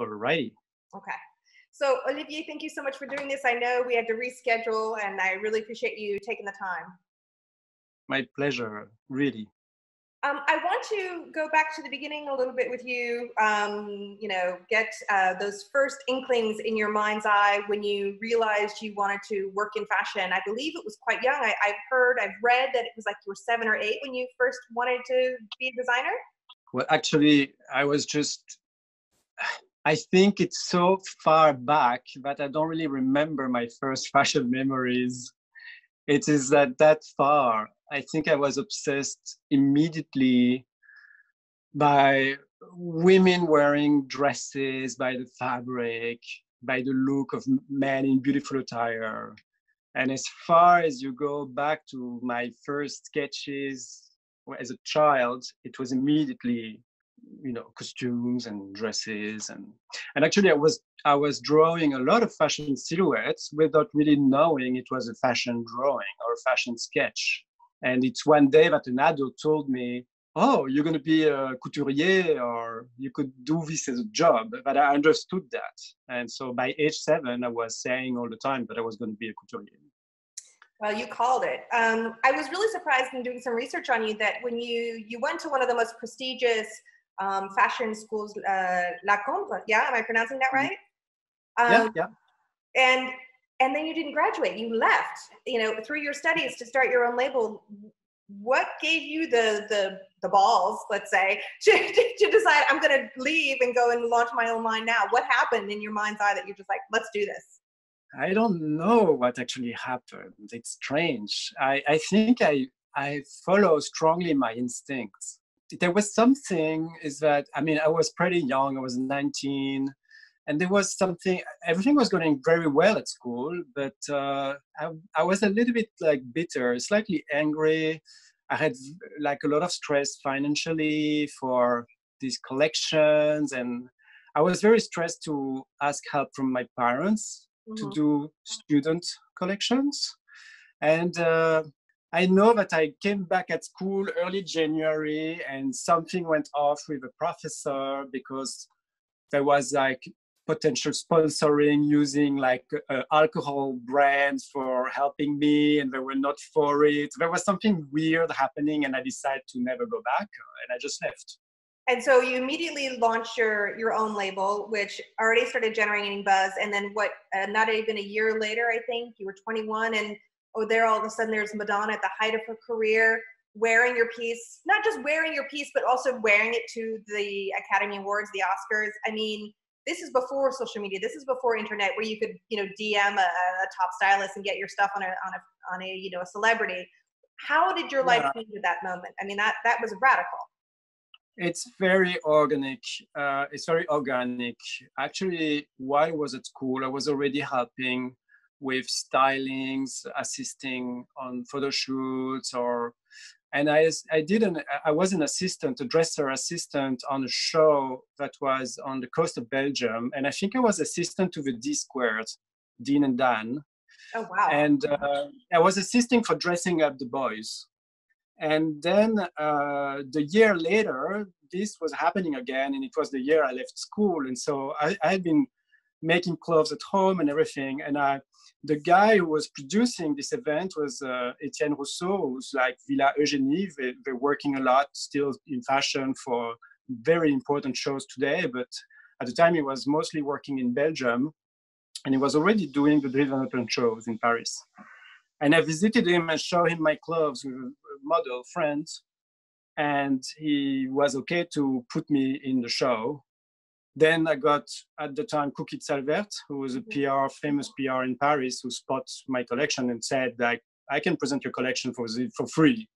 already. Okay. So, Olivier, thank you so much for doing this. I know we had to reschedule, and I really appreciate you taking the time. My pleasure, really. Um, I want to go back to the beginning a little bit with you. Um, you know, get uh, those first inklings in your mind's eye when you realized you wanted to work in fashion. I believe it was quite young. I, have heard, I've read that it was like you were seven or eight when you first wanted to be a designer. Well, actually, I was just. I think it's so far back that I don't really remember my first fashion memories. It is that that far I think I was obsessed immediately by women wearing dresses, by the fabric, by the look of men in beautiful attire. And as far as you go back to my first sketches as a child, it was immediately, you know, costumes and dresses and and actually I was I was drawing a lot of fashion silhouettes without really knowing it was a fashion drawing or a fashion sketch. And it's one day that an adult told me, oh, you're going to be a couturier or you could do this as a job. But I understood that. And so by age seven, I was saying all the time that I was going to be a couturier. Well, you called it. Um, I was really surprised in doing some research on you that when you you went to one of the most prestigious um, fashion schools, uh, La Cambre, yeah, am I pronouncing that mm-hmm. right? Um, yeah, yeah. And and then you didn't graduate you left you know through your studies to start your own label what gave you the the the balls let's say to, to decide i'm going to leave and go and launch my own line now what happened in your mind's eye that you're just like let's do this i don't know what actually happened it's strange i i think i i follow strongly my instincts there was something is that i mean i was pretty young i was 19 and there was something everything was going very well at school but uh, I, I, was a little bit like bitter slightly angry i had like a lot of stress financially for these collections and i was very stressed to ask help from my parents mm-hmm. to do student collections and uh, I know that I came back at school early January and something went off with a professor because there was like potential sponsoring using like uh, alcohol brands for helping me and they were not for it. There was something weird happening and i decided to never go back and i just left. And so you immediately launched your your own label which already started generating buzz and then what uh, not even a year later i think you were 21 and oh there all of a sudden there's madonna at the height of her career wearing your piece not just wearing your piece but also wearing it to the academy awards the oscars. I mean this is before social media. This is before internet where you could you know dm a, a top stylist and get your stuff on a on a on a you know a celebrity. How did your life yeah. change at that moment? I mean that that was radical. It's very organic uh, it's very organic. Actually while i was at school i was already helping with stylings assisting on photo shoots or and I, I did an, I was an assistant, a dresser assistant on a show that was on the coast of Belgium, and I think I was assistant to the D squared, Dean and Dan. Oh wow! And uh, I was assisting for dressing up the boys, and then uh, the year later, this was happening again, and it was the year I left school, and so I, I had been making clothes at home and everything, and I the guy who was producing this event was uh, Etienne Russo, who's like Villa Eugénie. They, are working a lot still in fashion for very important shows today, but at the time he was mostly working in Belgium, and he was already doing the Dries Van Noten shows in Paris. And I visited him and showed him my clothes with a model friend, and he was okay to put me in the show then I got at the time Cookie Salvert, who was a mm-hmm. PR, famous PR in Paris, who spots my collection and said like, I can present your collection for for free.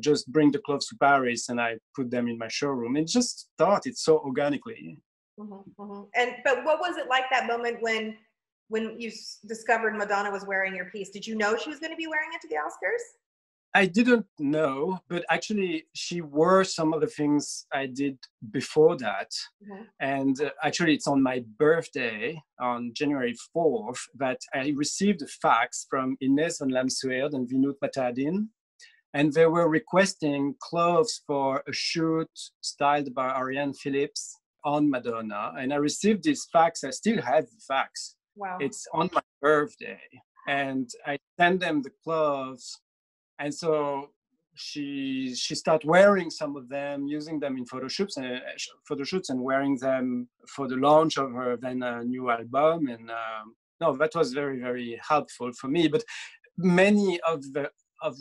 Just bring the clothes to Paris and I put them in my showroom. It just started so organically. Mm-hmm, mm-hmm. And but what was it like that moment when when you discovered Madonna was wearing your piece? Did you know she was going to be wearing it to the Oscars? I didn't know, but actually, she wore some of the things I did before that. Mm-hmm. And uh, actually, it's on my birthday on January 4th that I received a fax from Inez van Lamsweerde and Vinoodh Matadin. And they were requesting clothes for a shoot styled by Arianne Phillips on Madonna. And I received this fax. I still have the fax. Wow. It's on my birthday. And I sent them the clothes. And so she she started wearing some of them, using them in photo shoots and uh, photo shoots, and wearing them for the launch of her then uh, new album. And um, no, that was very very helpful for me. But many of the of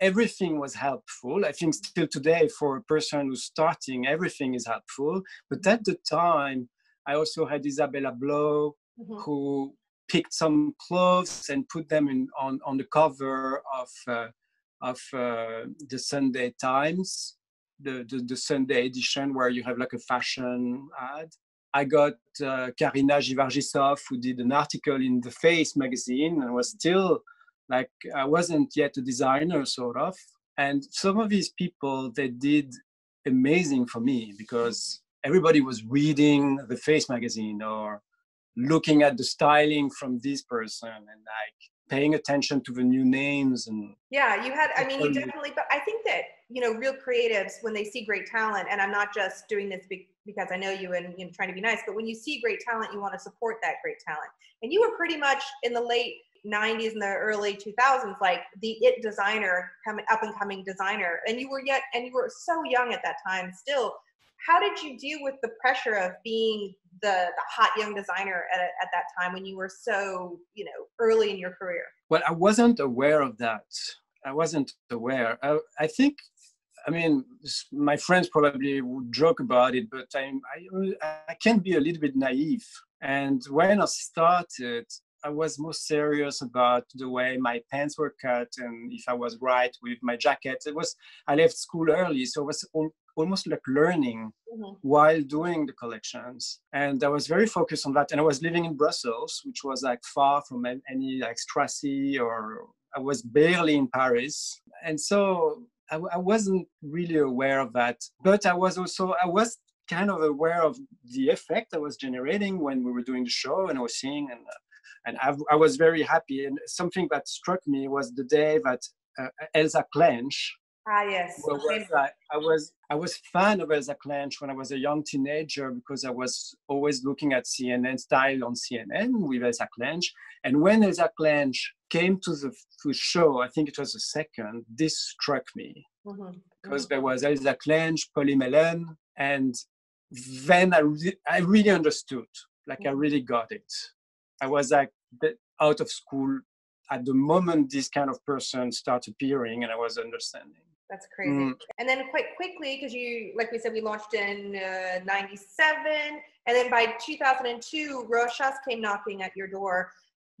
everything was helpful. I think still today for a person who's starting, everything is helpful. But at the time, I also had Isabella Blow, mm-hmm. who picked some clothes and put them in on on the cover of. Uh, of uh, the Sunday Times, the, the, the, Sunday edition where you have like a fashion ad. I got uh, Karina Givargisov, who did an article in the Face magazine and was still like, I wasn't yet a designer, sort of. And some of these people, they did amazing for me because everybody was reading the Face magazine or looking at the styling from this person and like paying attention to the new names and yeah you had i mean you definitely but i think that you know real creatives when they see great talent and i'm not just doing this because i know you and you know trying to be nice but when you see great talent you want to support that great talent. And you were pretty much in the late 90s and the early 2000s like the it designer coming up and coming designer and you were yet and you were so young at that time still how did you deal with the pressure of being the, the hot young designer at, at that time when you were so you know early in your career? Well i wasn't aware of that. I wasn't aware. I, I think i mean my friends probably would joke about it but I, I, I can be a little bit naive. And when i started I was most serious about the way my pants were cut and if I was right with my jacket. It was I left school early, so it was almost like learning mm-hmm. while doing the collections. And I was very focused on that. And I was living in Brussels, which was like far from any like Strassy or I was barely in Paris. And so I, I wasn't really aware of that. But I was also, I was kind of aware of the effect I was generating when we were doing the show and I was seeing and and I, I was very happy. And something that struck me was the day that uh, Elsa Klensch, Ah, yes. Was I, I, was I was fan of Elsa Klensch when I was a young teenager because I was always looking at CNN style on CNN with Elsa Klensch. And when Elsa Klensch came to the, to show, I think it was the second, this struck me mm-hmm. because mm-hmm. there was Elsa Klensch, Polly Mellen, and then I, re- I really understood, like mm-hmm. I really got it. I was like out of school at the moment this kind of person starts appearing and I was understanding. That's crazy. Mm. And then quite quickly, because you, like we said, we launched in uh, 97. And then by 2002, Rochas came knocking at your door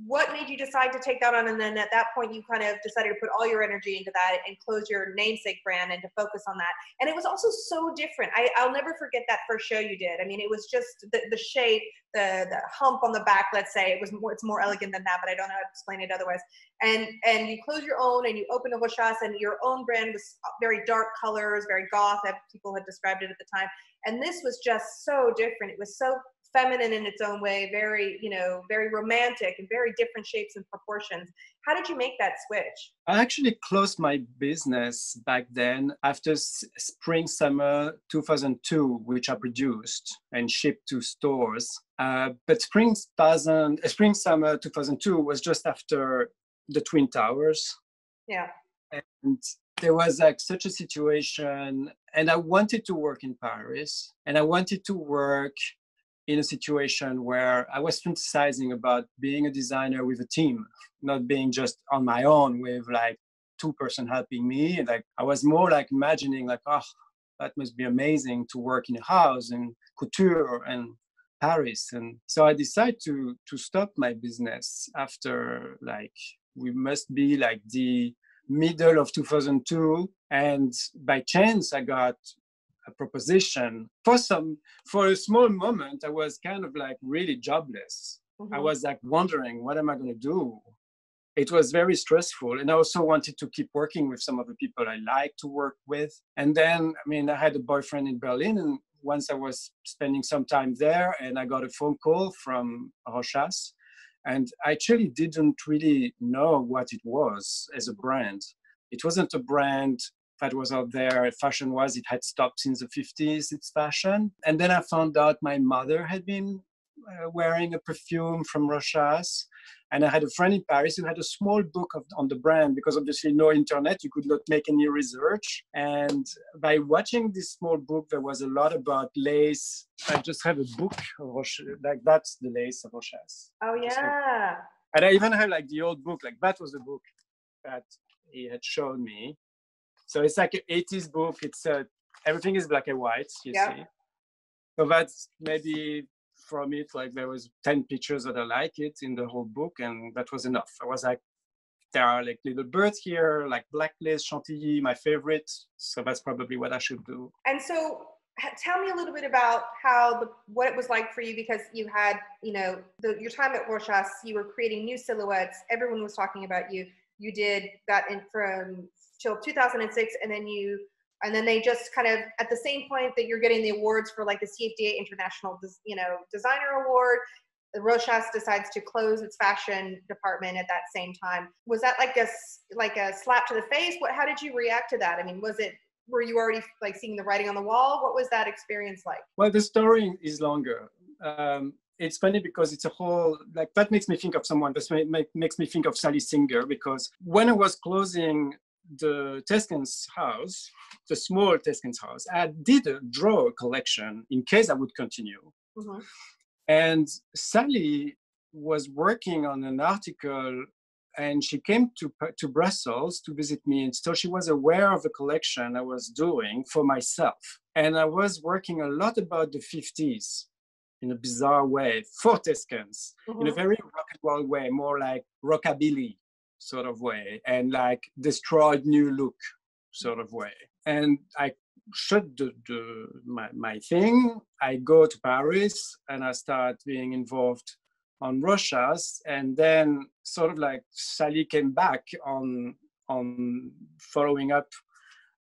what made you decide to take that on? And then at that point you kind of decided to put all your energy into that and close your namesake brand and to focus on that. And it was also so different. I, i'll never forget that first show you did. I mean it was just the, the shape the, the hump on the back let's say. It was more it's more elegant than that but i don't know how to explain it otherwise. And and you close your own and you open a Rochas and your own brand was very dark colors very goth people had described it at the time. And this was just so different. It was so feminine in its own way, very, you know, very romantic and very different shapes and proportions. How did you make that switch? I actually closed my business back then after spring summer 2002, which I produced and shipped to stores. Uh, but spring 2000, uh, spring summer 2002 was just after the Twin Towers. Yeah. And there was like such a situation and i wanted to work in paris and i wanted to work in a situation where I was fantasizing about being a designer with a team, not being just on my own with like two person helping me. Like I was more like imagining like, oh, that must be amazing to work in a house and couture and Paris. And so I decided to to stop my business after like we must be like the middle of 2002 and by chance i got a proposition. For some for a small moment i was kind of like really jobless. Mm-hmm. i was like wondering what am i going to do? It was very stressful and i also wanted to keep working with some of the people i like to work with. And then i mean i had a boyfriend in berlin and once i was spending some time there and i got a phone call from rochas and i actually didn't really know what it was as a brand. It wasn't a brand that was out there fashion was, it had stopped since the 50s its fashion. And then i found out my mother had been uh, wearing a perfume from rochas and i had a friend in paris who had a small book of, on the brand because obviously no internet you could not make any research. And by watching this small book there was a lot about lace. I just have a book of Roche, like that's the lace of rochas oh yeah. And i even have like the old book like that was the book that he had shown me so it's like an 80s book. It's uh, everything is black and white, you yeah. see. So that's maybe from it, like there was 10 pictures that I like it in the whole book, and that was enough. I was like, there are like little birds here, like black lace, chantilly, my favorite. So that's probably what I should do. And so tell me a little bit about how the what it was like for you because you had you know the, your time at Rochas, you were creating new silhouettes. Everyone was talking about you. You did that in from till 2006 and then you and then they just kind of at the same point that you're getting the awards for like the CFDA International you know Designer Award the Rochas decides to close its fashion department at that same time. Was that like a like a slap to the face? What how did you react to that? I mean was it were you already like seeing the writing on the wall? What was that experience like? Well the story is longer. Um, it's funny because it's a whole like that makes me think of someone make, makes me think of sally singer because when i was closing the Theyskens house, the small Theyskens house, I did a draw a collection in case I would continue. Mm-hmm. And Sally was working on an article and she came to, to Brussels to visit me. And so she was aware of the collection I was doing for myself. And I was working a lot about the 50s in a bizarre way for Theyskens, mm-hmm. in a mm-hmm. very rock and roll way, more like rockabilly sort of way and like destroyed new look sort of way. And i shut the, the my, my thing. I go to paris and i start being involved on Rochas and then sort of like sally came back on on following up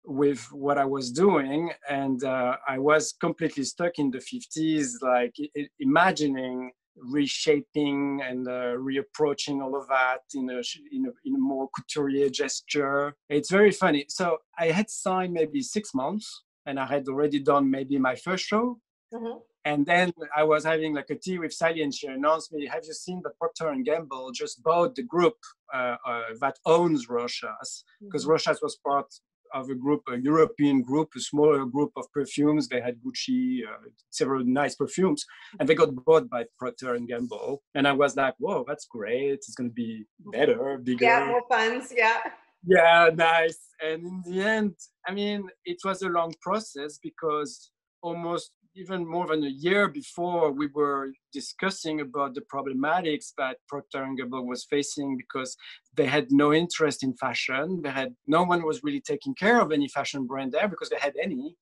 with what i was doing and uh, i was completely stuck in the 50s like I- imagining reshaping and uh, reapproaching all of that in a, in a, in a more couturier gesture. It's very funny. So I had signed maybe six months and I had already done maybe my first show. Mm-hmm. And then I was having like a tea with Sally, and she announced me, "Have you seen that Procter and Gamble just bought the group uh, uh, that owns Rochas? Because mm-hmm. Rochas was part of a group, a European group, a smaller group of perfumes. They had Gucci, uh, several nice perfumes, and they got bought by Procter and Gamble. And I was like, "Whoa, that's great! It's going to be better, bigger, yeah, more funds, yeah." Yeah, nice. And in the end, I mean, it was a long process because almost even more than a year before we were discussing about the problematics that Procter & Gamble was facing because they had no interest in fashion. They had no one was really taking care of any fashion brand there because they had any.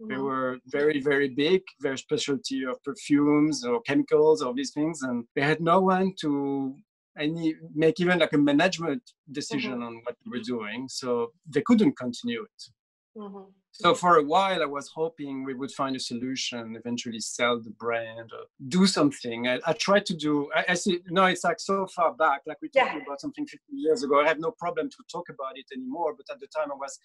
Mm-hmm. They were very, very big, very specialty of perfumes or chemicals or these things, and they had no one to any make even like a management decision mm-hmm. on what they were doing. So they couldn't continue it. Mm-hmm. So for a while, I was hoping we would find a solution, eventually sell the brand or do something. I, I tried to do, I, I, see, no, it's like so far back, like we're talking yeah. about something 50 years ago. I have no problem to talk about it anymore. But at the time I was,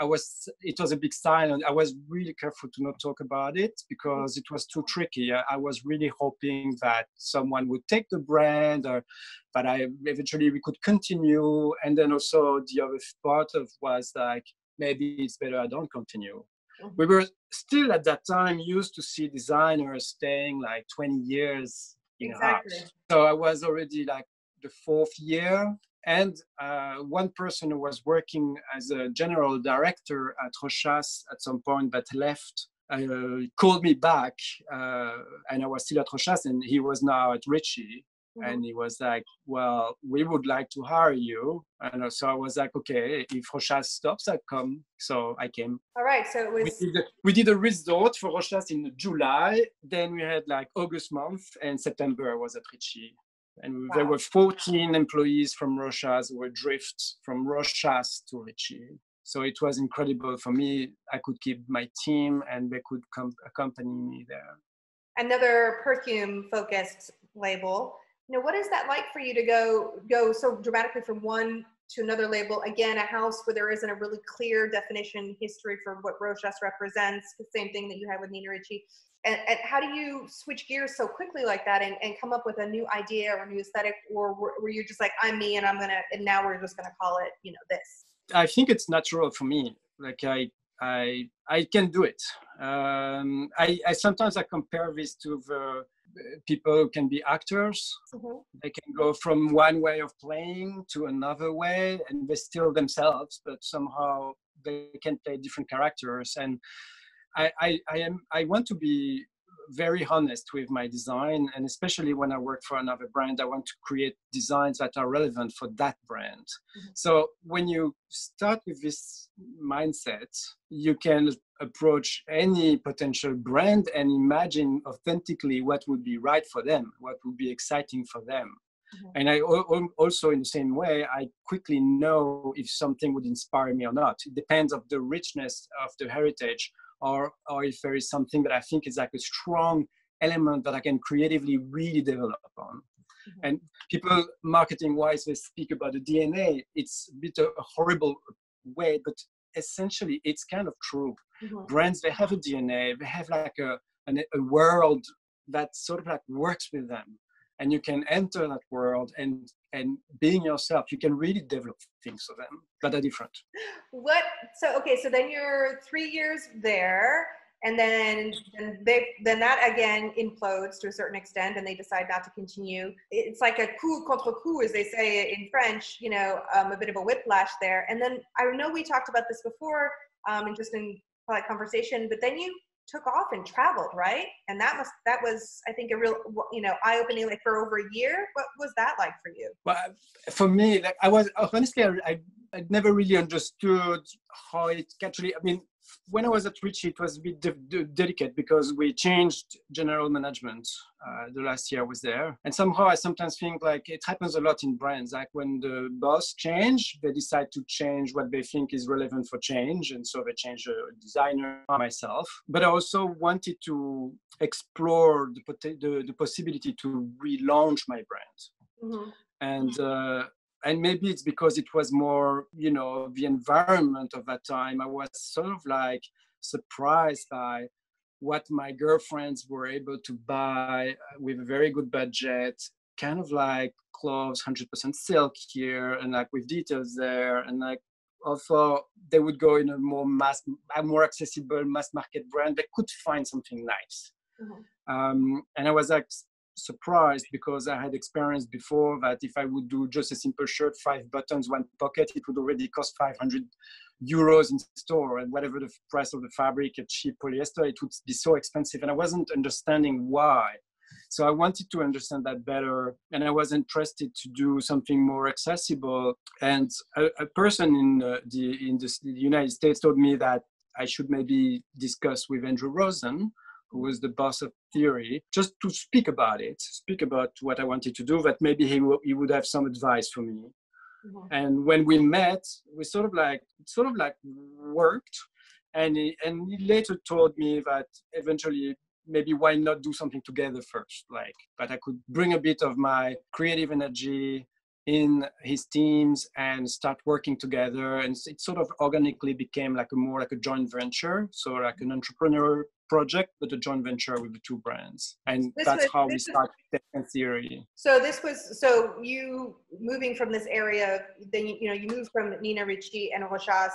I was, it was a big silence. I was really careful to not talk about it because it was too tricky. I, I was really hoping that someone would take the brand or, but I eventually we could continue. And then also the other part of was like, maybe it's better I don't continue. Mm-hmm. We were still at that time used to see designers staying like 20 years in exactly. a house. So I was already like the fourth year. And uh, one person who was working as a general director at Rochas at some point but left uh, called me back uh, and I was still at Rochas and he was now at Ricci Mm-hmm. And he was like, Well, we would like to hire you. And so I was like, Okay, if Rochas stops, I come. So I came. All right. So it was. We did, a, we did a resort for Rochas in July. Then we had like August month and September was at Ricci. And wow. there were 14 employees from Rochas who were drift from Rochas to Ricci. So it was incredible for me. I could keep my team and they could come accompany me there. Another perfume focused label know what is that like for you to go go so dramatically from one to another label. Again, a house where there isn't a really clear definition history for what Rochas represents. The same thing that you have with Nina Ricci. And, and, how do you switch gears so quickly like that and, and come up with a new idea or a new aesthetic or were you just like i'm me and i'm gonna and now we're just gonna call it you know this i think it's natural for me like i i i can do it um i i sometimes i compare this to the people can be actors mm-hmm. they can go from one way of playing to another way and they're still themselves but somehow they can play different characters and I, I, I am I want to be very honest with my design and especially when i work for another brand i want to create designs that are relevant for that brand mm-hmm. so when you start with this mindset you can approach any potential brand and imagine authentically what would be right for them what would be exciting for them mm-hmm. and i also in the same way i quickly know if something would inspire me or not it depends of the richness of the heritage or, or if there is something that I think is like a strong element that I can creatively really develop on. Mm-hmm. And people marketing wise, they speak about the DNA. It's a bit a, a horrible way, but essentially it's kind of true. Mm-hmm. Brands, they have a DNA, they have like a, an, a world that sort of like works with them and you can enter that world and and being yourself you can really develop things for them that are different. What so okay so then you're three years there and then then they then that again implodes to a certain extent and they decide not to continue. It's like a coup contre coup as they say in french you know um, a bit of a whiplash there. And then i know we talked about this before um, and just in polite conversation but then you took off and traveled, right? And that must that was I think a real you know eye opening like for over a year. What was that like for you? Well, for me, like I was honestly I, I never really understood how it actually. I mean, when I was at Ricci, it was a bit de- de- delicate because we changed general management uh, the last year I was there. And somehow I sometimes think like it happens a lot in brands. Like when the boss change, they decide to change what they think is relevant for change. And so they change a designer, myself. But I also wanted to explore the, pot- the, the possibility to relaunch my brand. Mm-hmm. And uh, and maybe it's because it was more you know the environment of that time i was sort of like surprised by what my girlfriends were able to buy uh, with a very good budget kind of like clothes 100% silk here and like with details there and like also they would go in a more mass a more accessible mass market brand they could find something nice mm-hmm. um, and i was like surprised because I had experienced before that if I would do just a simple shirt, five buttons, one pocket, it would already cost 500 euros in store. And whatever the price of the fabric, a cheap polyester, it would be so expensive. And I wasn't understanding why. So I wanted to understand that better. And I was interested to do something more accessible. And a, a person in, the, in the United States told me that I should maybe discuss with Andrew Rosen, who was the boss of theory, just to speak about it, speak about what I wanted to do, that maybe he, w- he would have some advice for me. Mm-hmm. And when we met, we sort of like, sort of like worked. And he, and he later told me that eventually maybe why not do something together first like that i could bring a bit of my creative energy in his teams and start working together and it sort of organically became like a more like a joint venture so like an entrepreneur project but a joint venture with the two brands. And this that's was, how we started Theyskens' theory. So this was so you moving from this area then you, you know you move from nina ricci and rochas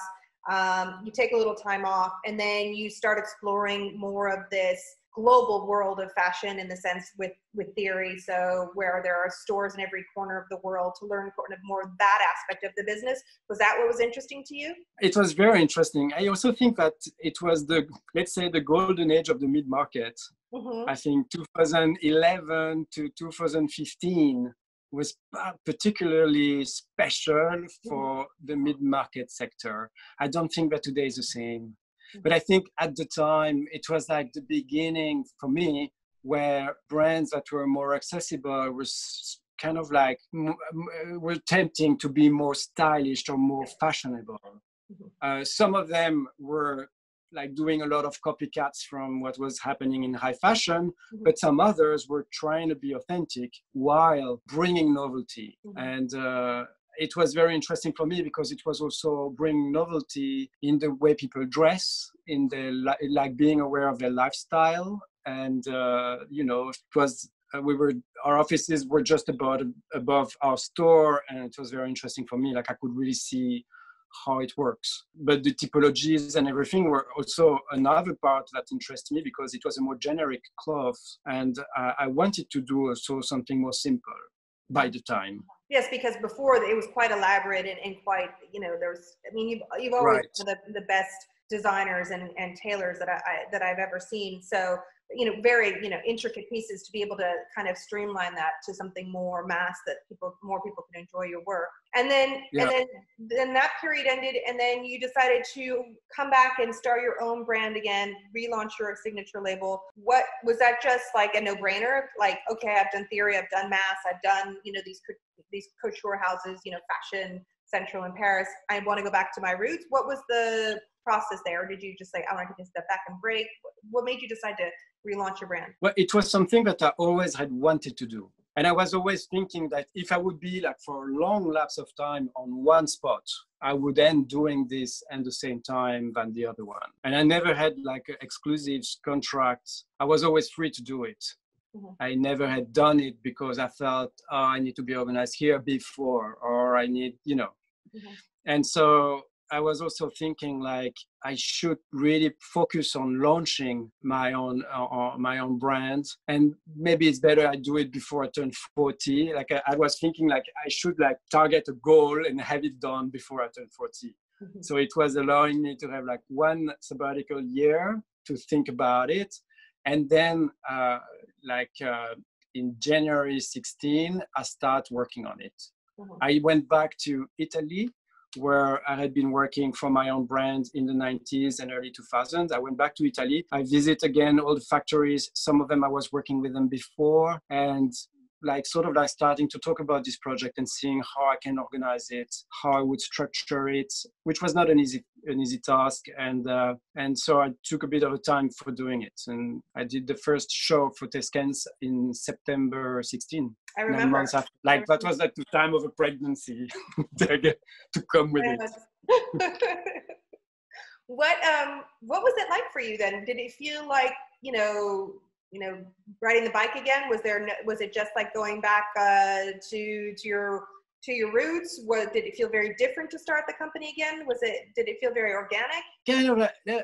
um, you take a little time off and then you start exploring more of this global world of fashion in the sense with with theory. So where there are stores in every corner of the world to learn kind of more that aspect of the business. Was that what was interesting to you? It was very interesting. I also think that it was the let's say the golden age of the mid market mm-hmm. i think 2011 to 2015 was particularly special mm-hmm. for the mid market sector. I don't think that today is the same but I think at the time, it was like the beginning for me where brands that were more accessible was kind of like were tempting to be more stylish or more fashionable. Mm-hmm. Uh, some of them were like doing a lot of copycats from what was happening in high fashion, mm-hmm. but some others were trying to be authentic while bringing novelty. Mm-hmm. And uh, it was very interesting for me because it was also bring novelty in the way people dress, in the like being aware of their lifestyle, and uh, you know, it was uh, we were our offices were just about above our store, and it was very interesting for me. Like I could really see how it works. But the typologies and everything were also another part that interested me because it was a more generic cloth, and uh, I wanted to do also something more simple by the time. Yes, because before it was quite elaborate and, and quite, you know, there's, I mean, you've, you've always right. the, the best designers and, and tailors that I, I, that I've ever seen. So you know very you know intricate pieces to be able to kind of streamline that to something more mass that people more people can enjoy your work. And then yeah. and then then that period ended and then you decided to come back and start your own brand again relaunch your signature label. What was that just like a no-brainer? Like okay i've done theory i've done mass i've done you know these these couture houses you know fashion central in paris. I want to go back to my roots. What was the process there or did you just say i want to take a step back and break what made you decide to relaunch your brand? Well, it was something that I always had wanted to do. And I was always thinking that if I would be like for a long lapse of time on one spot, I would end doing this at the same time than the other one. And I never had like exclusive contracts. I was always free to do it. Mm-hmm. I never had done it because I felt, oh, I need to be organized here before, or I need, you know. Mm-hmm. And so I was also thinking like I should really focus on launching my own uh, uh, my own brand, and maybe it's better I do it before I turn 40. Like I, I, was thinking like I should like target a goal and have it done before I turn 40. Mm-hmm. So it was allowing me to have like one sabbatical year to think about it, and then uh, like uh, in January 16, I start working on it. Mm-hmm. I went back to Italy where I had been working for my own brand in the 90s and early 2000s. I went back to Italy. I visit again all the factories. Some of them I was working with them before. And like sort of like starting to talk about this project and seeing how I can organize it, how I would structure it, which was not an easy an easy task. And uh, and so I took a bit of a time for doing it. And I did the first show for Theyskens in September 16. I remember. Nine months after, like that was like the time of a pregnancy to come with it. what um what was it like for you then? Did it feel like you know you know riding the bike again? Was there was it just like going back uh, to to your to your roots? What did it feel very different to start the company again? Was it did it feel very organic? Kind of uh,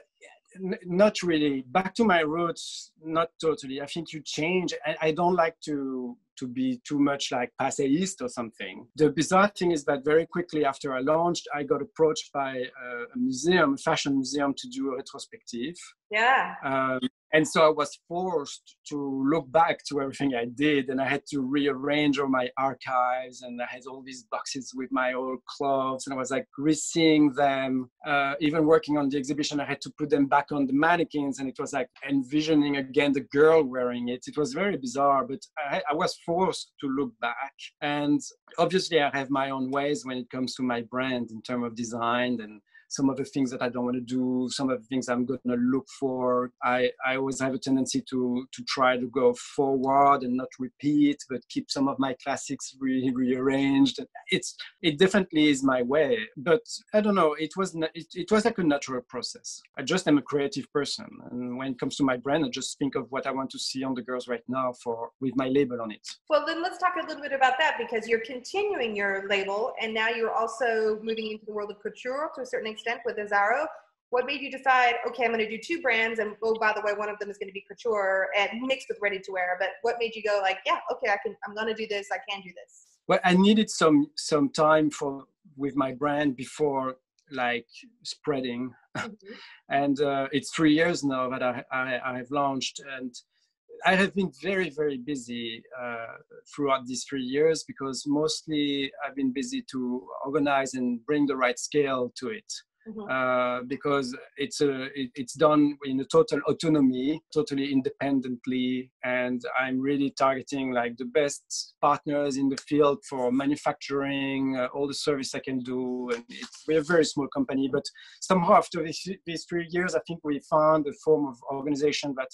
not really. Back to my roots not totally. I think you change. I, I don't like to to be too much like passeist or something. The bizarre thing is that very quickly after I launched, I got approached by a museum, a fashion museum, to do a retrospective. Yeah. Um, and so I was forced to look back to everything I did, and I had to rearrange all my archives, and I had all these boxes with my old clothes, and I was like reseeing them. Uh, even working on the exhibition, I had to put them back on the mannequins, and it was like envisioning again the girl wearing it. It was very bizarre, but I, I was forced to look back, and obviously I have my own ways when it comes to my brand in terms of design and some of the things that I don't want to do, some of the things I'm going to look for. I, I always have a tendency to to try to go forward and not repeat, but keep some of my classics re- rearranged. It's it definitely is my way, but I don't know. It was it, it was like a natural process. I just am a creative person, and when it comes to my brand, I just think of what I want to see on the girls right now for with my label on it. Well, then let's talk a little bit about that because you're continuing your label, and now you're also moving into the world of couture to a certain extent with Azzaro. What made you decide, okay, I'm going to do two brands, and oh, by the way, one of them is going to be couture and mixed with ready to wear. But what made you go like, yeah, okay, I can, I'm going to do this. I can do this. Well, I needed some some time for with my brand before like spreading, mm-hmm. and uh, it's three years now that I, I I've launched and. I have been very, very busy uh, throughout these three years because mostly I've been busy to organize and bring the right scale to it. Mm-hmm. Uh, because it's a it, it's done in a total autonomy, totally independently, and I'm really targeting like the best partners in the field for manufacturing, uh, all the service I can do, and we're a very small company, but somehow after these, these three years, I think we found a form of organization that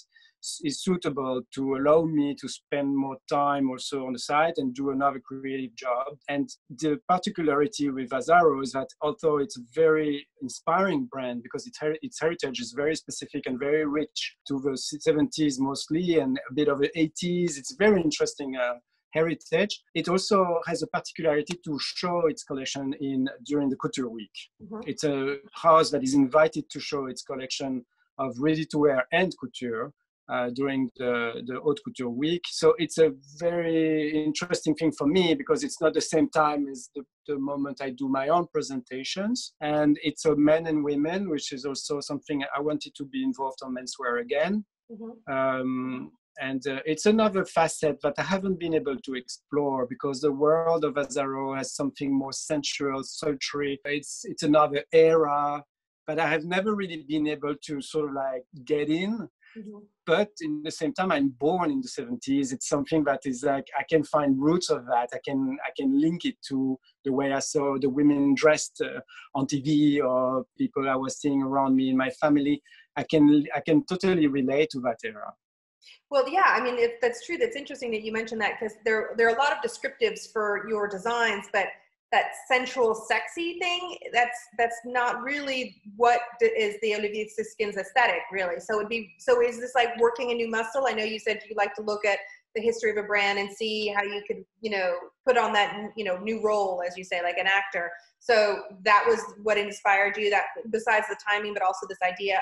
is suitable to allow me to spend more time also on the site and do another creative job. And the particularity with Azzaro is that although it's a very inspiring brand because its, her- its heritage is very specific and very rich to the 70s mostly and a bit of the 80s, it's very interesting. Uh, heritage. It also has a particularity to show its collection in during the Couture Week. Mm-hmm. It's a house that is invited to show its collection of ready-to-wear and couture uh, during the, the haute couture week. So it's a very interesting thing for me because it's not the same time as the, the moment I do my own presentations. And it's a men and women, which is also something I wanted to be involved on menswear again. Mm-hmm. Um, and uh, it's another facet that I haven't been able to explore because the world of Azzaro has something more sensual, sultry. It's it's another era, but I have never really been able to sort of like get in. Mm-hmm. But in the same time, I'm born in the 70s. It's something that is like I can find roots of that. I can I can link it to the way I saw the women dressed uh, on TV or people I was seeing around me in my family. I can I can totally relate to that era. Well, yeah, I mean, if that's true, that's interesting that you mentioned that because there there are a lot of descriptives for your designs, but that sensual, sexy thing that's that's not really what is the Olivier Theyskens aesthetic, really. So it'd be so is this like working a new muscle? I know you said you like to look at the history of a brand and see how you could you know put on that you know new role as you say like an actor so that was what inspired you that besides the timing but also this idea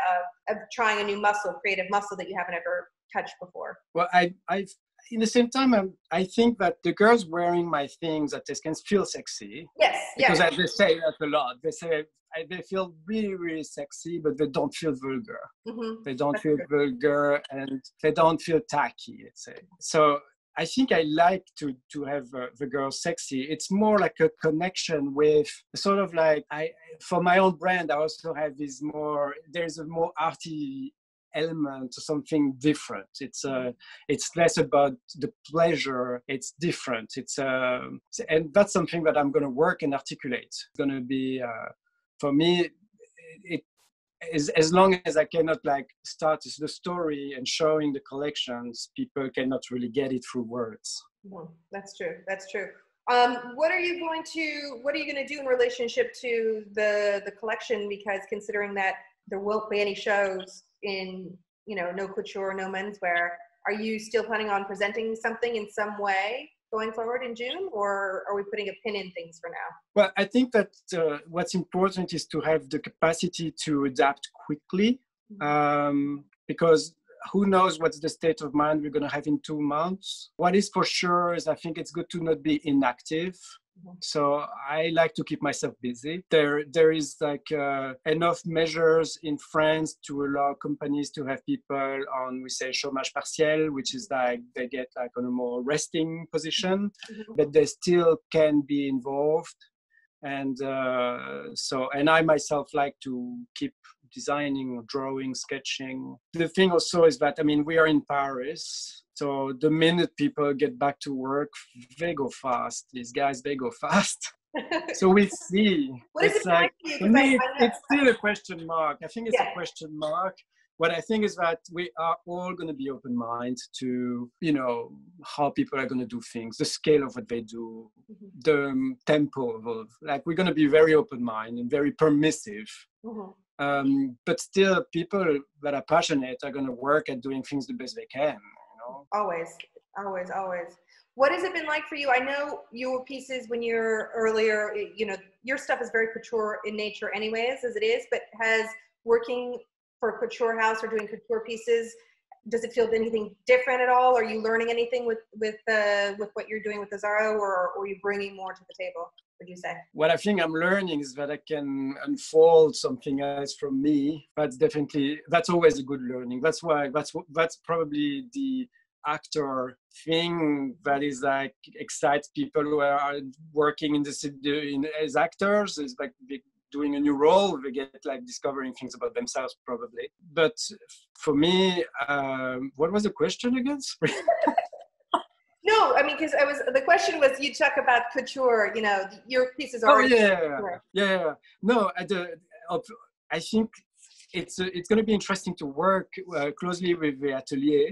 of, of trying a new muscle creative muscle that you haven't ever touched before well i i in the same time, I'm, i think that the girls wearing my things at can feel sexy. Yes, because yes. they say that a lot. They say they feel really, really sexy, but they don't feel vulgar. Mm-hmm. They don't That's feel vulgar and they don't feel tacky. Let's say so. I think I like to to have uh, the girls sexy. It's more like a connection with sort of like I for my own brand. I also have this more. There's a more arty element to something different. It's uh it's less about the pleasure it's different. It's uh and that's something that i'm going to work and articulate. It's going to be uh for me it is as as long as i cannot like start the story and showing the collections people cannot really get it through words. That's true that's true. Um, what are you going to what are you going to do in relationship to the the collection? Because considering that there won't be any shows in you know no couture no menswear are you still planning on presenting something in some way going forward in june or are we putting a pin in things for now? Well i think that uh, what's important is to have the capacity to adapt quickly mm-hmm. um, because who knows what's the state of mind we're going to have in two months. What is for sure is i think it's good to not be inactive so I like to keep myself busy. There, there is like uh, enough measures in France to allow companies to have people on, we say, chômage partiel, which is like they get like on a more resting position, mm-hmm. but they still can be involved. And uh, so, and I myself like to keep designing, drawing, sketching. The thing also is that I mean, we are in Paris, so the minute people get back to work, they go fast. These guys, they go fast. so we see. What it's like, for me, it's still a question mark. I think it's yeah. a question mark. What I think is that we are all going to be open minded to, you know, how people are going to do things, the scale of what they do, mm-hmm. the um, tempo of, like, we're going to be very open minded and very permissive. Mm-hmm. Um, but still, people that are passionate are going to work at doing things the best they can Always, always, always. What has it been like for you? I know your pieces when you're earlier, you know, your stuff is very couture in nature, anyways, as it is, but has working for a couture house or doing couture pieces does it feel anything different at all? Are you learning anything with with uh, with what you're doing with Azzaro, or, or are you bringing more to the table? Would you say? What I think I'm learning is that I can unfold something else from me. That's definitely that's always a good learning. That's why that's that's probably the actor thing that is like excites people who are working in the in, as actors is like doing a new role they get like discovering things about themselves probably. But for me um, what was the question again? No i mean because i was the question was you talk about couture you know your pieces are oh yeah yeah, yeah no I, the, I think it's uh, it's going to be interesting to work uh, closely with the atelier.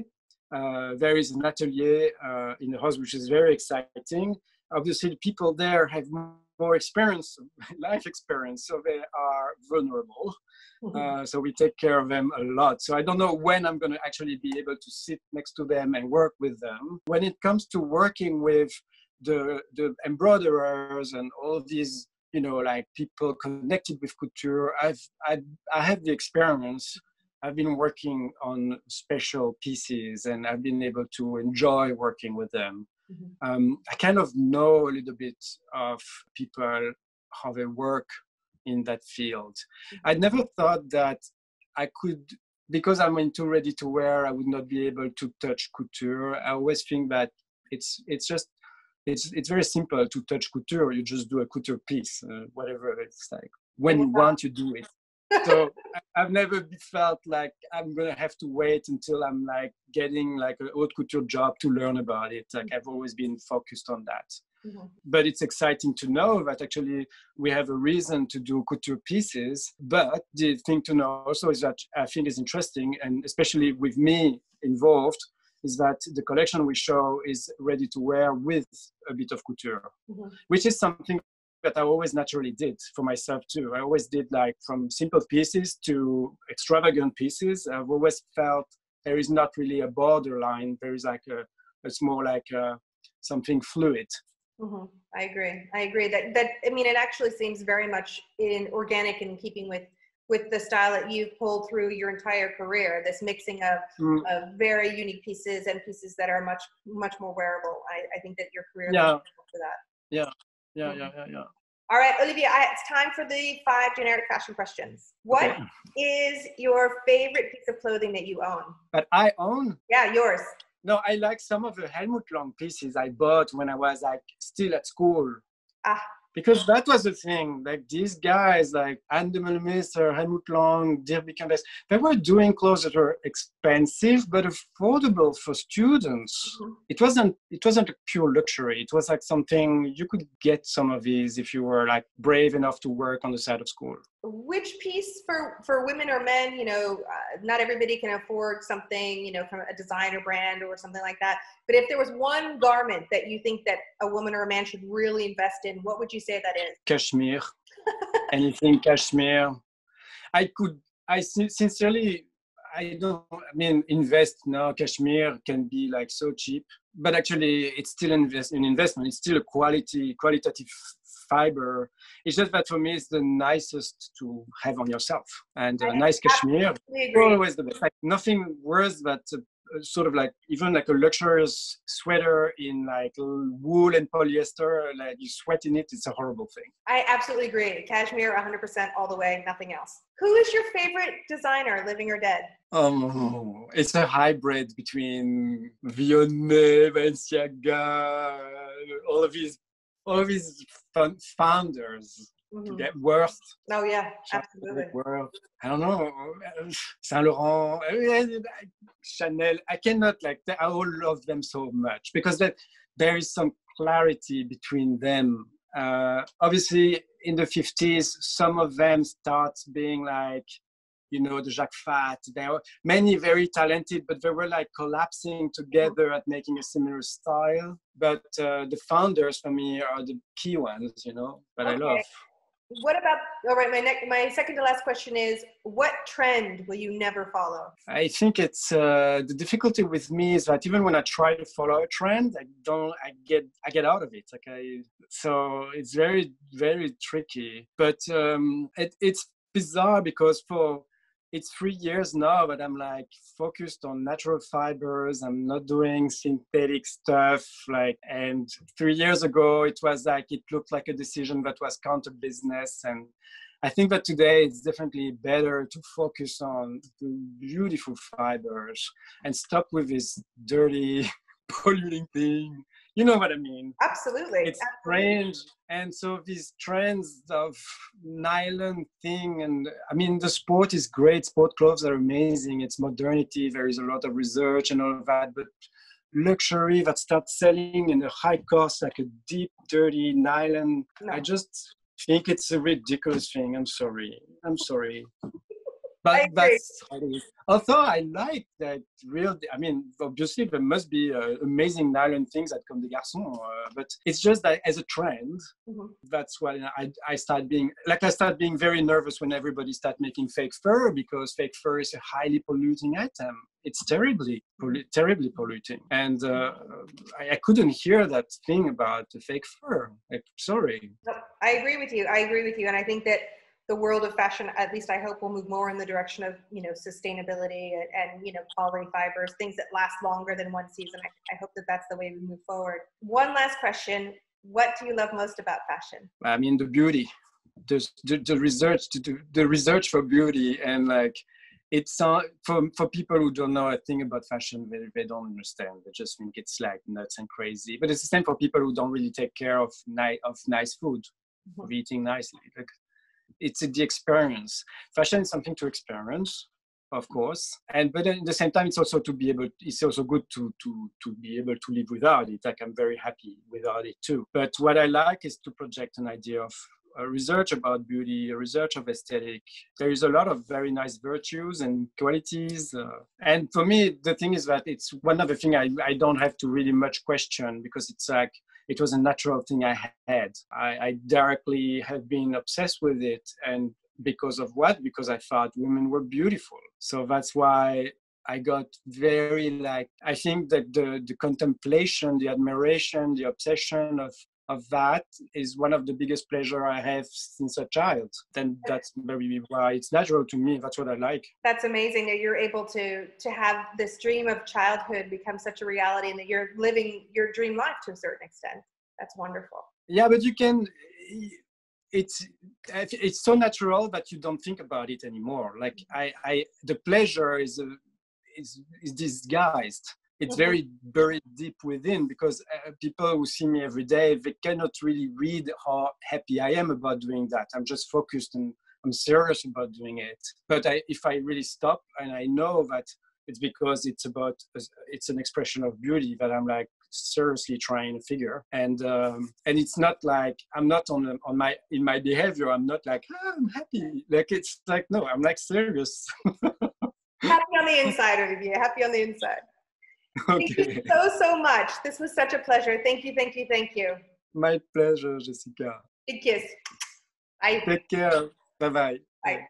Uh, there is an atelier uh, in the house which is very exciting. Obviously, the people there have more experience, life experience, so they are vulnerable. Mm-hmm. Uh, so we take care of them a lot. So I don't know when I'm going to actually be able to sit next to them and work with them. When it comes to working with the the embroiderers and all these you know like people connected with couture i've i, I have the experience i've been working on special pieces and i've been able to enjoy working with them mm-hmm. um, i kind of know a little bit of people how they work in that field mm-hmm. i never thought that i could because i'm into ready to wear i would not be able to touch couture i always think that it's it's just it's it's very simple to touch couture. You just do a couture piece, uh, whatever it's like. When you want, you do it. So I've never felt like I'm gonna have to wait until I'm like getting like a haute couture job to learn about it. Like I've always been focused on that. Mm-hmm. But it's exciting to know that actually we have a reason to do couture pieces. But the thing to know also is that I think is interesting, and especially with me involved, is that the collection we show is ready to wear with a bit of couture, mm-hmm. which is something that I always naturally did for myself too. I always did like from simple pieces to extravagant pieces. I've always felt there is not really a borderline. There is like a, it's more like a, something fluid. Mm-hmm. I agree. I agree that that I mean it actually seems very much in organic in keeping with with the style that you've pulled through your entire career this mixing of, mm. of very unique pieces and pieces that are much much more wearable i, I think that your career yeah for that yeah yeah yeah yeah yeah. all right Olivier I, it's time for the five generic fashion questions. What okay. is your favorite piece of clothing that you own? That i own? Yeah yours. No i like some of the helmut lang pieces i bought when i was like still at school. Ah because that was the thing. Like these guys, like Ann Demeulemeester, Helmut Lang, Dirk Bikkembergs, they were doing clothes that were expensive but affordable for students. Mm-hmm. It wasn't. It wasn't a pure luxury. It was like something you could get some of these if you were like brave enough to work on the side of school which piece for for women or men you know uh, not everybody can afford something you know from a designer brand or something like that but if there was one garment that you think that a woman or a man should really invest in what would you say that is? Cashmere anything cashmere i could i sincerely i don't i mean invest now. Cashmere can be like so cheap. But actually it's still invest, an investment. It's still a quality qualitative fiber. It's just that for me, it's the nicest to have on yourself. And uh, a nice cashmere, always the best. Like nothing worse but sort of like even like a luxurious sweater in like wool and polyester like you sweat in it it's a horrible thing. I absolutely agree. Cashmere 100% all the way nothing else. Who is your favorite designer living or dead? Um it's a hybrid between Vionnet, Balenciaga, all of these all of these founders mm-hmm. get worth. Oh yeah, absolutely. Worth. I don't know, Saint Laurent, Chanel. I cannot like. I all love them so much because that there is some clarity between them. Uh, obviously, in the 50s, some of them start being like you know, the Jacques Fath. There were many very talented, but they were like collapsing together at making a similar style. But uh, the founders for me are the key ones, you know, that okay. I love. What about, all right, my, next, my second to last question is what trend will you never follow? I think it's uh, the difficulty with me is that even when I try to follow a trend, I don't, I get, I get out of it. Like I, so it's very, very tricky, but um, it, it's bizarre because for it's three years now but i'm like focused on natural fibers. I'm not doing synthetic stuff like and three years ago it was like it looked like a decision that was counter business and i think that today it's definitely better to focus on the beautiful fibers and stop with this dirty polluting thing you know what I mean? Absolutely. It's Absolutely. strange. And so these trends of nylon thing, and I mean, the sport is great. Sport clothes are amazing. It's modernity. There is a lot of research and all of that. But luxury that starts selling in a high cost, like a deep, dirty nylon, no. I just think it's a ridiculous thing. I'm sorry. I'm sorry. But that's although I like that real. I mean, obviously there must be uh, amazing nylon things at Comme des Garçons, uh, but it's just that as a trend, mm-hmm. that's why I I start being like I start being very nervous when everybody start making fake fur because fake fur is a highly polluting item. It's terribly pollu- terribly polluting, and uh, I, I, couldn't hear that thing about the fake fur. Like, sorry. I agree with you. I agree with you, and I think that the world of fashion, at least I hope, will move more in the direction of you know sustainability and, and you know quality fibers, things that last longer than one season. I, I hope that that's the way we move forward. One last question: What do you love most about fashion? I mean, the beauty, the the, the research, the, the research for beauty, and like it's uh, for for people who don't know a thing about fashion they, they don't understand they just think it's like nuts and crazy but it's the same for people who don't really take care of nice of nice food mm-hmm. of eating nicely like it's the experience. Fashion is something to experience, of mm-hmm. course, and but at the same time, it's also to be able. It's also good to to to be able to live without it. Like I'm very happy without it too. But what I like is to project an idea of research about beauty, research of aesthetic. There is a lot of very nice virtues and qualities. Uh, and for me, the thing is that it's one of the things I, I don't have to really much question because it's like it was a natural thing I had. I, I directly have been obsessed with it. And because of what? Because I thought women were beautiful. So that's why I got very like I think that the the contemplation, the admiration, the obsession of of that is one of the biggest pleasure I have since a child. Then that's maybe why it's natural to me. That's what I like. That's amazing that you're able to to have this dream of childhood become such a reality, and that you're living your dream life to a certain extent. That's wonderful. Yeah, but you can. It's it's so natural that you don't think about it anymore. Like mm-hmm. I, I the pleasure is a, is is disguised it's mm-hmm. very buried deep within because uh, people who see me every day they cannot really read how happy i am about doing that. I'm just focused and i'm serious about doing it. But I, if i really stop and i know that it's because it's about it's an expression of beauty that i'm like seriously trying to figure. And um, and it's not like i'm not on on my in my behavior. I'm not like oh, i'm happy. Like it's like no i'm like serious. Happy on the inside olivier. Happy on the inside Okay. Thank you so, so much. This was such a pleasure. Thank you, thank you, thank you. My pleasure, Jessica. Big kiss. Bye. Take care. Bye-bye. Bye.